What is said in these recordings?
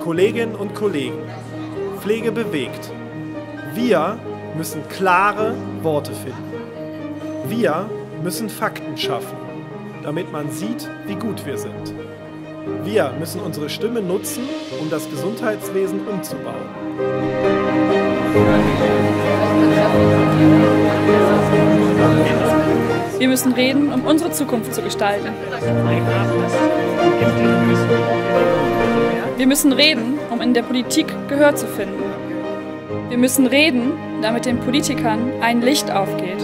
Kolleginnen und Kollegen, Pflege bewegt. Wir müssen klare Worte finden. Wir müssen Fakten schaffen, damit man sieht, wie gut wir sind. Wir müssen unsere Stimme nutzen, um das Gesundheitswesen umzubauen. Wir müssen reden, um unsere Zukunft zu gestalten. Wir müssen reden, um in der Politik Gehör zu finden. Wir müssen reden, damit den Politikern ein Licht aufgeht.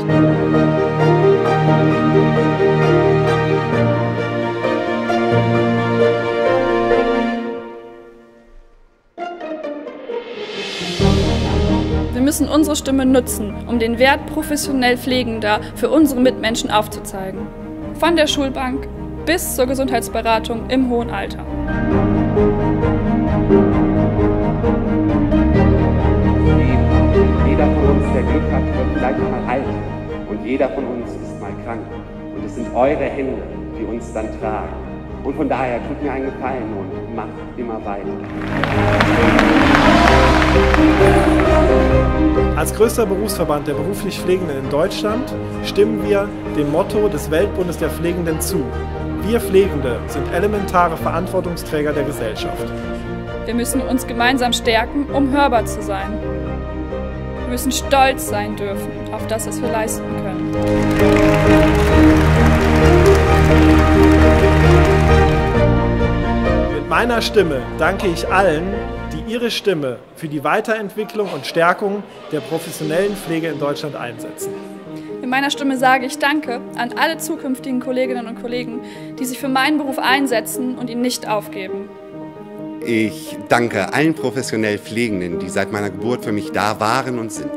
Wir müssen unsere Stimme nutzen, um den Wert professionell Pflegender für unsere Mitmenschen aufzuzeigen. Von der Schulbank bis zur Gesundheitsberatung im hohen Alter. Jeder von uns, der Glück hat, wird vielleicht mal alt. Und jeder von uns ist mal krank. Und es sind eure Hände, die uns dann tragen. Und von daher tut mir einen Gefallen und macht immer weiter. Als größter Berufsverband der beruflich Pflegenden in Deutschland stimmen wir dem Motto des Weltbundes der Pflegenden zu. Wir Pflegende sind elementare Verantwortungsträger der Gesellschaft. Wir müssen uns gemeinsam stärken, um hörbar zu sein. Wir müssen stolz sein dürfen auf das, was wir leisten können. Mit meiner Stimme danke ich allen, die ihre Stimme für die Weiterentwicklung und Stärkung der professionellen Pflege in Deutschland einsetzen. Mit meiner Stimme sage ich Danke an alle zukünftigen Kolleginnen und Kollegen, die sich für meinen Beruf einsetzen und ihn nicht aufgeben. Ich danke allen professionell Pflegenden, die seit meiner Geburt für mich da waren und sind.